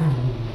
Mm-hmm.